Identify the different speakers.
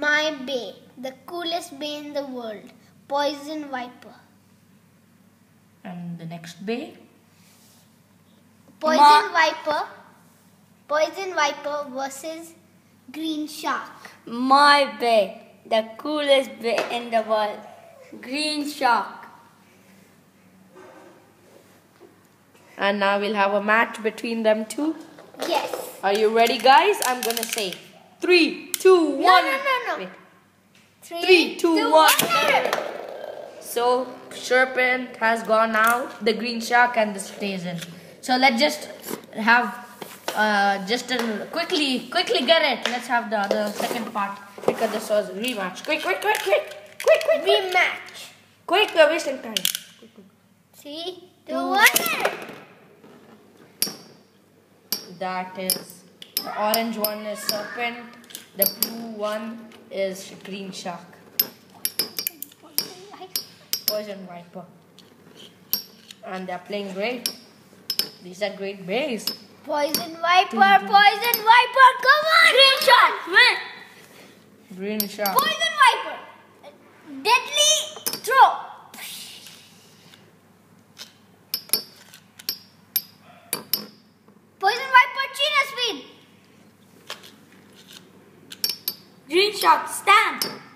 Speaker 1: My bay, the coolest bay in the world. Poison viper.
Speaker 2: And the next bay?
Speaker 1: Poison
Speaker 3: Ma-
Speaker 1: viper. Poison viper versus green shark.
Speaker 3: My bay, the coolest bay in the world. Green shark.
Speaker 2: And now we'll have a match between them two.
Speaker 1: Yes.
Speaker 2: Are you ready, guys? I'm gonna say three, two, one.
Speaker 1: No, no, no, no.
Speaker 2: Wait.
Speaker 1: Three,
Speaker 2: Three, two, one.
Speaker 1: one.
Speaker 2: So serpent has gone out, the green shark and the stays in. So let's just have uh, just a, quickly, quickly get it. Let's have the other second part because this was rematch. Quick, quick, quick, quick, quick, quick, quick,
Speaker 1: Rematch.
Speaker 2: quick. We're wasting time.
Speaker 1: Three, two, one.
Speaker 2: That is the orange one is serpent, the blue one is green shark, poison viper, and they're playing great. These are great bays.
Speaker 1: Poison viper, poison viper, come on! Green shark!
Speaker 2: Green shark.
Speaker 1: Poison viper, deadly throw. Poison viper, China speed.
Speaker 3: Green shark, stand.